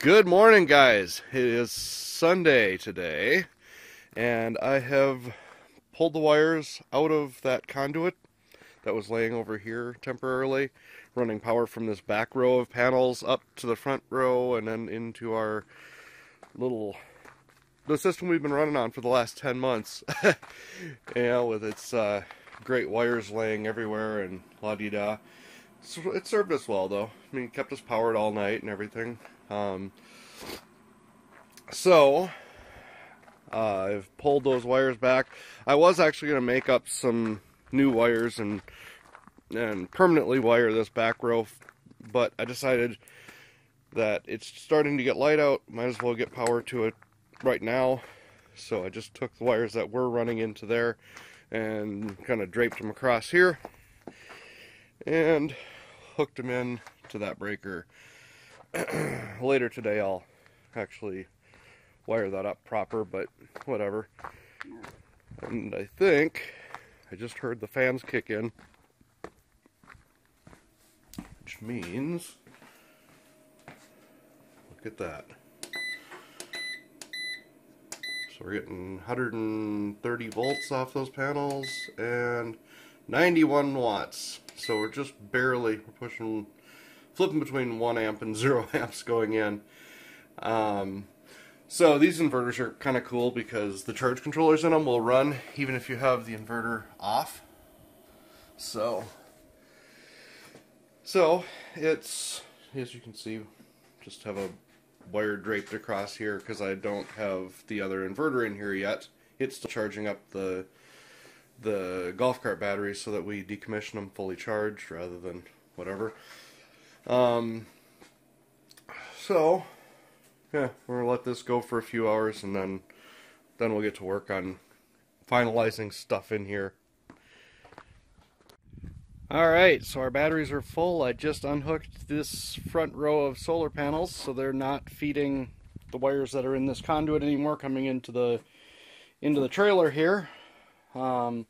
Good morning, guys. It is Sunday today, and I have pulled the wires out of that conduit that was laying over here temporarily, running power from this back row of panels up to the front row and then into our little the system we've been running on for the last 10 months. yeah, with its uh, great wires laying everywhere and la-di-da. It served us well, though. I mean, kept us powered all night and everything. Um, so, uh, I've pulled those wires back. I was actually going to make up some new wires and and permanently wire this back row, but I decided that it's starting to get light out. Might as well get power to it right now. So I just took the wires that were running into there and kind of draped them across here and hooked them in to that breaker. Later today I'll actually wire that up proper, but whatever. And I think I just heard the fans kick in, which means, look at that. So we're getting 130 volts off those panels and 91 watts. So we're just barely, we're pushing, flipping between 1 amp and 0 amps going in. Um, so these inverters are kind of cool because the charge controllers in them will run even if you have the inverter off. So, so it's, as you can see, just have a wire draped across here because I don't have the other inverter in here yet. It's still charging up the the golf cart batteries so that we decommission them fully charged rather than whatever. Um, so, yeah, we're gonna let this go for a few hours and then then we'll get to work on finalizing stuff in here. Alright, so our batteries are full. I just unhooked this front row of solar panels so they're not feeding the wires that are in this conduit anymore coming into the into the trailer here. Um,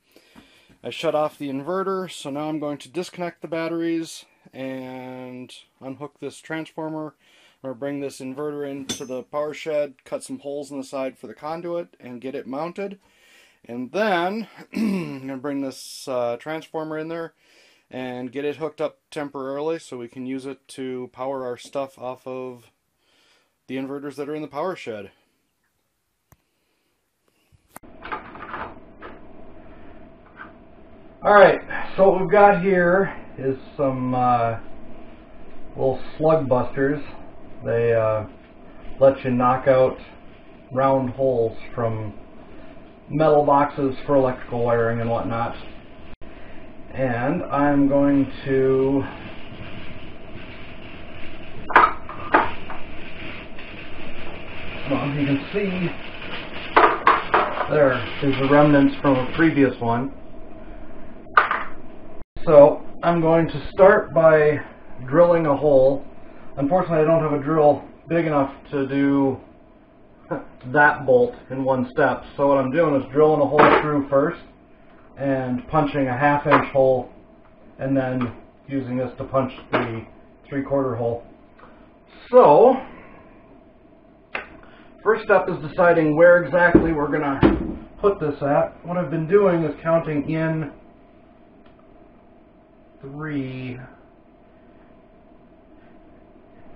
I shut off the inverter, so now I'm going to disconnect the batteries and unhook this transformer or bring this inverter into the power shed, cut some holes in the side for the conduit and get it mounted. And then I'm going to bring this uh, transformer in there and get it hooked up temporarily so we can use it to power our stuff off of the inverters that are in the power shed. Alright, so what we've got here is some uh, little slug busters. They uh, let you knock out round holes from metal boxes for electrical wiring and whatnot and I'm going to well, you can see there is the remnants from a previous one. So I'm going to start by drilling a hole. Unfortunately, I don't have a drill big enough to do that bolt in one step. So what I'm doing is drilling a hole through first and punching a half inch hole and then using this to punch the three quarter hole. So, first step is deciding where exactly we're going to put this at. What I've been doing is counting in three.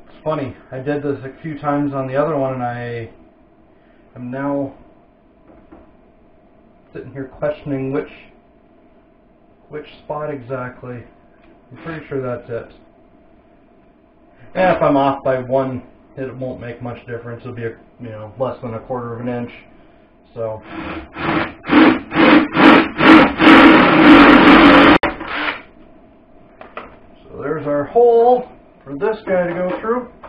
It's funny, I did this a few times on the other one and I am now sitting here questioning which which spot exactly. I'm pretty sure that's it. And if I'm off by one, it won't make much difference. It'll be, a, you know, less than a quarter of an inch. So. So there's our hole for this guy to go through.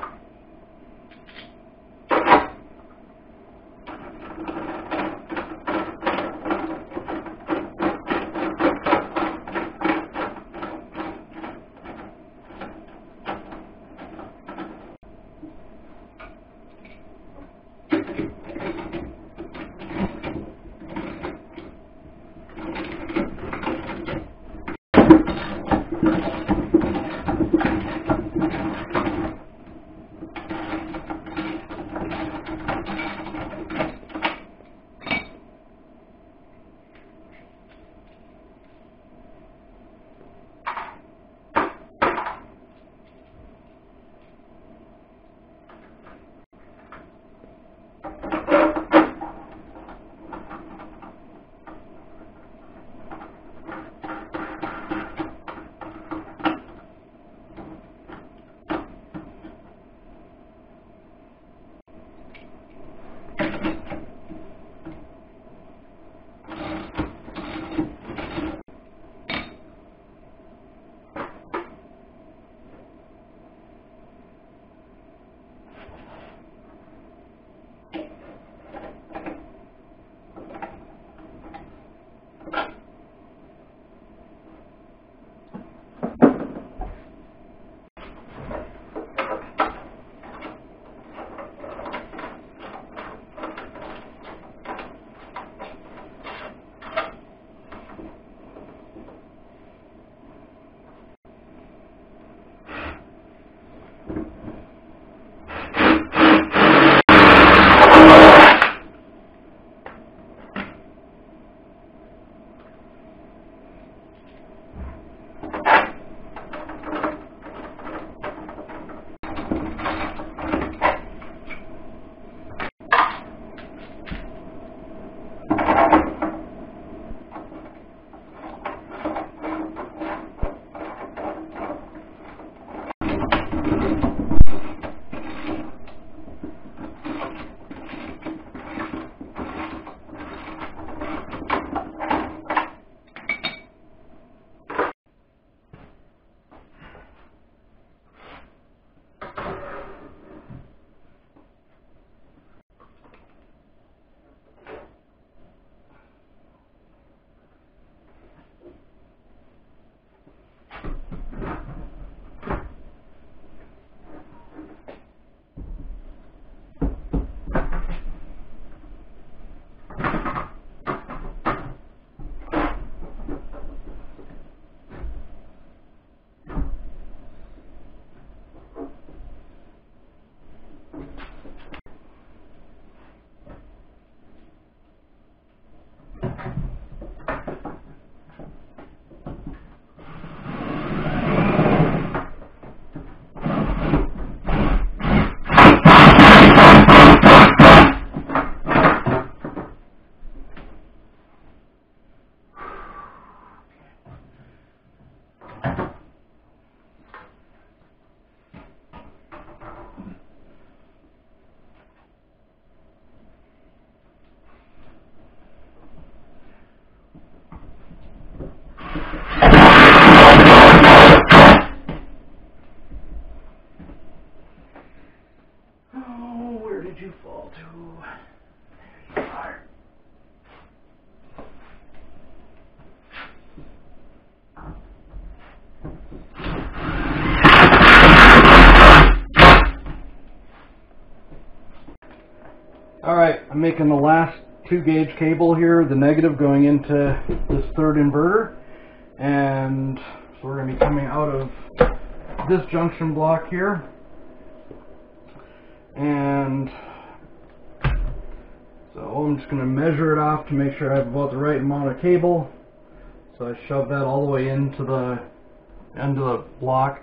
Making the last 2 gauge cable here, the negative going into this third inverter. And so we're going to be coming out of this junction block here. And so I'm just going to measure it off to make sure I have about the right amount of cable. So I shove that all the way into the end of the block.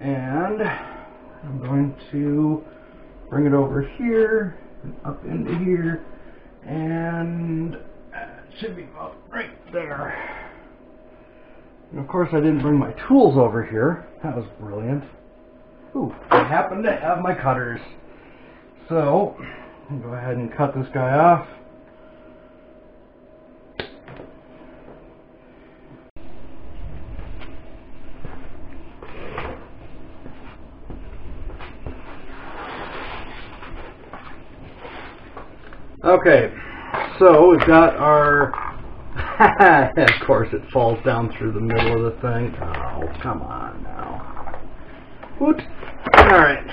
And I'm going to bring it over here up into here and should be about right there. And of course I didn't bring my tools over here. That was brilliant. Ooh, I happen to have my cutters. So, go ahead and cut this guy off. Okay, so we've got our, of course it falls down through the middle of the thing. Oh, come on now. Woot. Alright.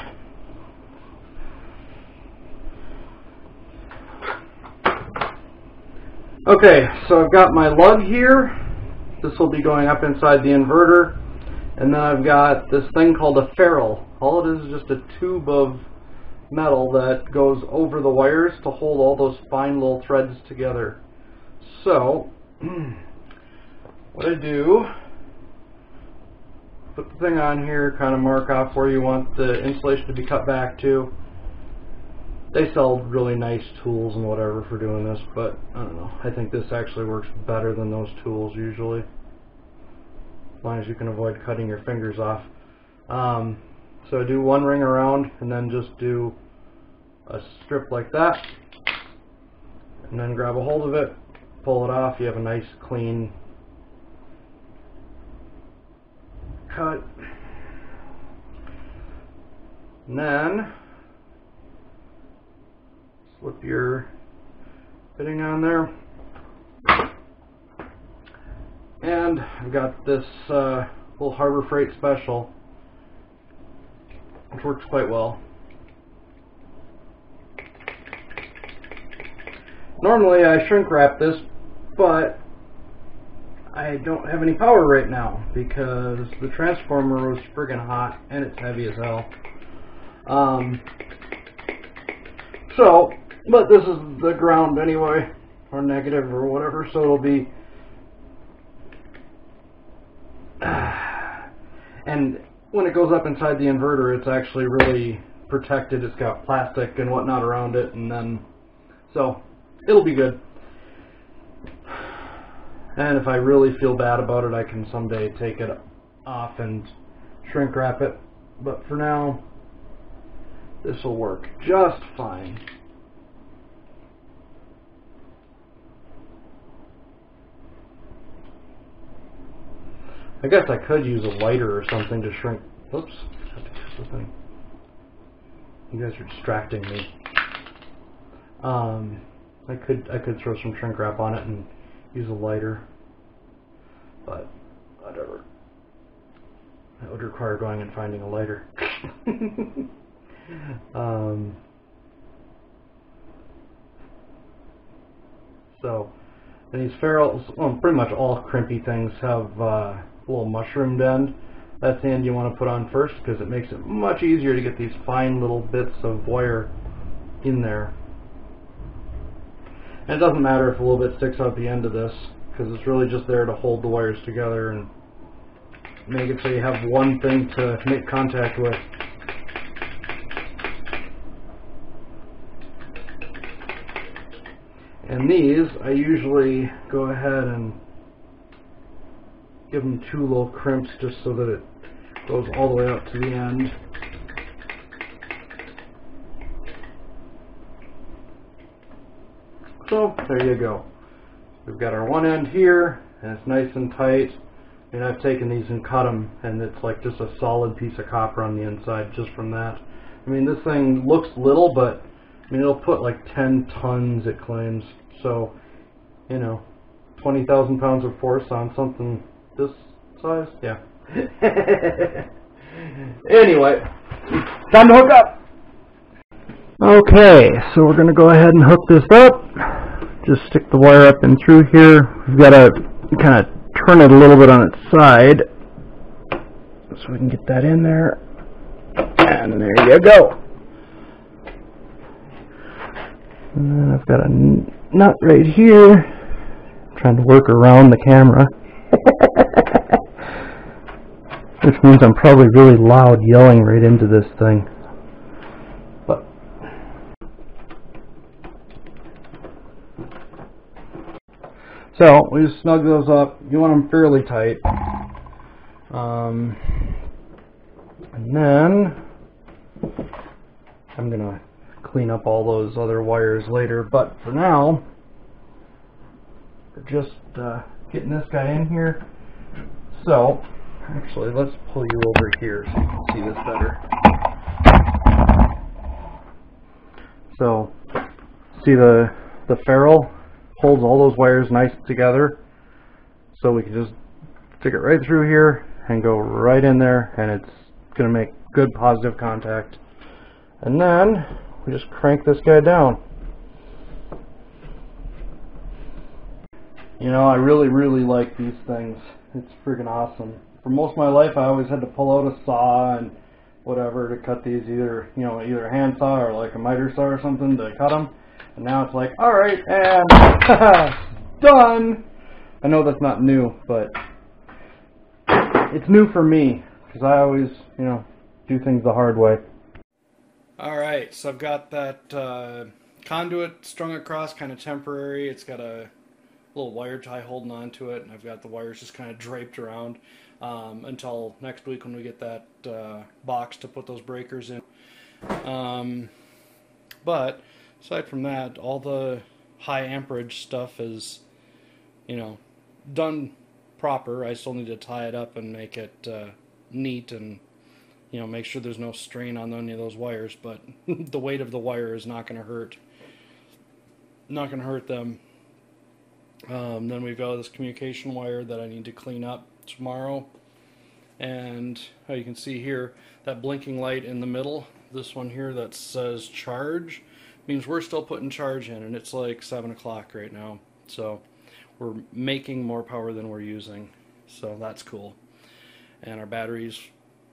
Okay, so I've got my lug here. This will be going up inside the inverter. And then I've got this thing called a ferrule. All it is is just a tube of metal that goes over the wires to hold all those fine little threads together. So, what I do, put the thing on here, kind of mark off where you want the insulation to be cut back to. They sell really nice tools and whatever for doing this, but I don't know. I think this actually works better than those tools usually. As long as you can avoid cutting your fingers off. Um, so do one ring around and then just do a strip like that and then grab a hold of it, pull it off, you have a nice clean cut. And then slip your fitting on there. And I've got this uh, little Harbor Freight special which works quite well. Normally I shrink wrap this, but I don't have any power right now because the transformer was friggin' hot and it's heavy as hell. Um, so, but this is the ground anyway, or negative or whatever, so it'll be and when it goes up inside the inverter, it's actually really protected. It's got plastic and whatnot around it, and then, so, it'll be good. And if I really feel bad about it, I can someday take it off and shrink wrap it. But for now, this will work just fine. I guess I could use a lighter or something to shrink. Oops. You guys are distracting me. Um, I could I could throw some shrink wrap on it and use a lighter, but whatever. That would require going and finding a lighter. um, so, these ferrules, well, pretty much all crimpy things have uh, little mushroomed end. That's the end you want to put on first because it makes it much easier to get these fine little bits of wire in there. And it doesn't matter if a little bit sticks out the end of this because it's really just there to hold the wires together and make it so you have one thing to make contact with. And these, I usually go ahead and give them two little crimps just so that it goes all the way out to the end. So there you go. We've got our one end here and it's nice and tight and I've taken these and cut them and it's like just a solid piece of copper on the inside just from that. I mean, this thing looks little, but I mean, it'll put like 10 tons, it claims. So, you know, 20,000 pounds of force on something this size? Yeah. anyway, time to hook up. Okay, so we're going to go ahead and hook this up. Just stick the wire up and through here. We've got to kind of turn it a little bit on its side so we can get that in there. And there you go. And then I've got a nut right here. I'm trying to work around the camera. Which means I'm probably really loud yelling right into this thing. But So we just snug those up. You want them fairly tight. Um, and then I'm gonna clean up all those other wires later, but for now, just uh, getting this guy in here. So, actually, let's pull you over here so you can see this better. So, see the, the ferrule holds all those wires nice together. So we can just stick it right through here and go right in there and it's going to make good positive contact. And then just crank this guy down. You know, I really, really like these things. It's freaking awesome. For most of my life, I always had to pull out a saw and whatever to cut these, either, you know, either a hand saw or like a miter saw or something to cut them. And now it's like, alright, and done! I know that's not new, but it's new for me, because I always, you know, do things the hard way. Alright, so I've got that uh, conduit strung across, kind of temporary. It's got a little wire tie holding onto it, and I've got the wires just kind of draped around um, until next week when we get that uh, box to put those breakers in. Um, but aside from that, all the high amperage stuff is, you know, done proper. I still need to tie it up and make it uh, neat and you know, make sure there's no strain on any of those wires, but the weight of the wire is not going to hurt. Not going to hurt them. Um, then we've got this communication wire that I need to clean up tomorrow. And you can see here, that blinking light in the middle, this one here that says charge, means we're still putting charge in, and it's like 7 o'clock right now. So we're making more power than we're using. So that's cool. And our batteries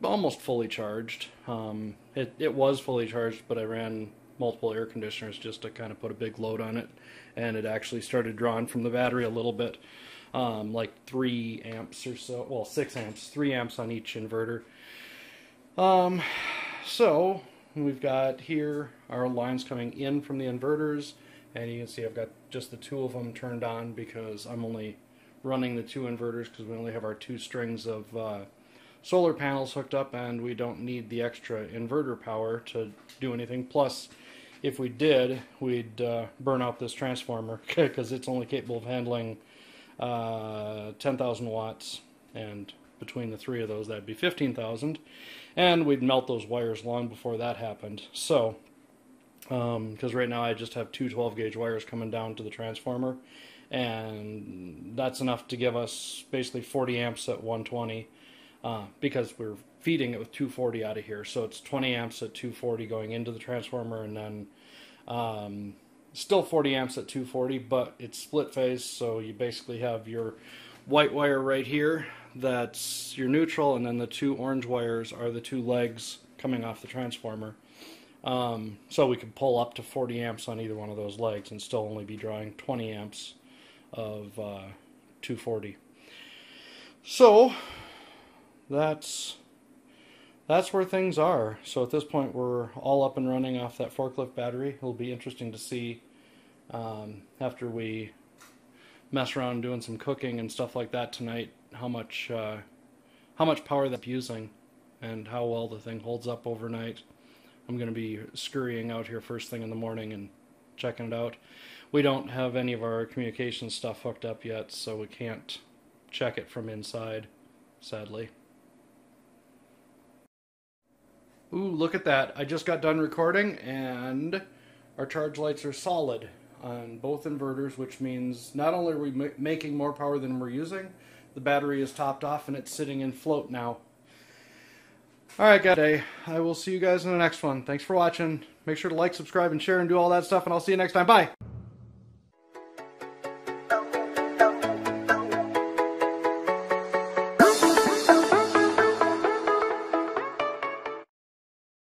almost fully charged. Um, it, it was fully charged, but I ran multiple air conditioners just to kind of put a big load on it, and it actually started drawing from the battery a little bit, um, like 3 amps or so, well 6 amps, 3 amps on each inverter. Um, so we've got here our lines coming in from the inverters, and you can see I've got just the two of them turned on because I'm only running the two inverters because we only have our two strings of uh, solar panels hooked up and we don't need the extra inverter power to do anything. Plus, if we did, we'd uh, burn out this transformer because it's only capable of handling uh, 10,000 watts and between the three of those that'd be 15,000 and we'd melt those wires long before that happened. So, because um, right now I just have two 12 gauge wires coming down to the transformer and that's enough to give us basically 40 amps at 120 uh, because we're feeding it with 240 out of here. So it's 20 amps at 240 going into the transformer, and then um, still 40 amps at 240, but it's split phase. So you basically have your white wire right here that's your neutral, and then the two orange wires are the two legs coming off the transformer. Um, so we could pull up to 40 amps on either one of those legs and still only be drawing 20 amps of uh, 240. So that's that's where things are. So at this point, we're all up and running off that forklift battery. It'll be interesting to see um, after we mess around doing some cooking and stuff like that tonight how much uh, how much power that's using and how well the thing holds up overnight. I'm going to be scurrying out here first thing in the morning and checking it out. We don't have any of our communication stuff hooked up yet, so we can't check it from inside, sadly. Ooh, look at that. I just got done recording and our charge lights are solid on both inverters, which means not only are we making more power than we're using, the battery is topped off and it's sitting in float now. Alright guys, I will see you guys in the next one. Thanks for watching. Make sure to like, subscribe, and share and do all that stuff, and I'll see you next time. Bye!